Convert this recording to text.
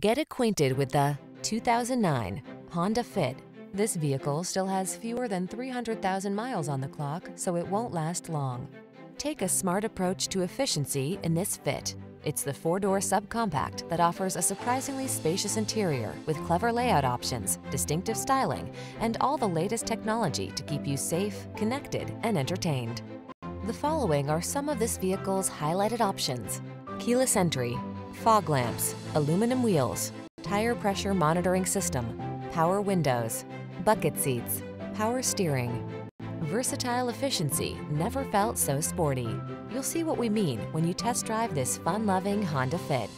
Get acquainted with the 2009 Honda Fit. This vehicle still has fewer than 300,000 miles on the clock, so it won't last long. Take a smart approach to efficiency in this Fit. It's the four-door subcompact that offers a surprisingly spacious interior with clever layout options, distinctive styling, and all the latest technology to keep you safe, connected, and entertained. The following are some of this vehicle's highlighted options. Keyless entry, fog lamps, aluminum wheels, tire pressure monitoring system, power windows, bucket seats, power steering. Versatile efficiency never felt so sporty. You'll see what we mean when you test drive this fun-loving Honda Fit.